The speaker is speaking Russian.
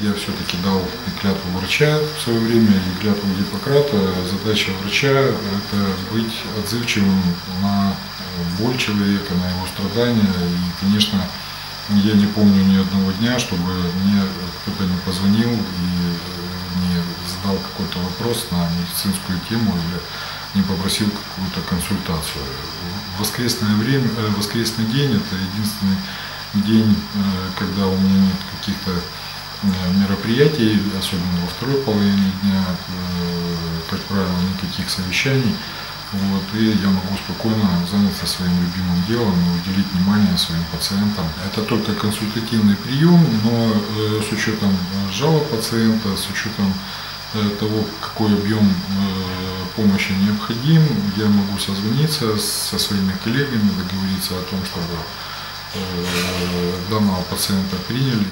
я все-таки дал и клятву врача в свое время, и клятву Гиппократа. Задача врача – это быть отзывчивым на боль человека, на его страдания. И, конечно, я не помню ни одного дня, чтобы мне кто-то не позвонил и не задал какой-то вопрос на медицинскую тему или не попросил какую-то консультацию. Воскресное время, э, воскресный день – это единственный день, э, когда у меня нет каких-то э, мероприятий, особенно во второй половине дня, как правило, никаких совещаний. Вот, и я могу спокойно заняться своим любимым делом и уделить внимание своим пациентам. Это только консультативный прием, но с учетом жалоб пациента, с учетом того, какой объем помощи необходим, я могу созвониться со своими коллегами, договориться о том, чтобы данного пациента приняли.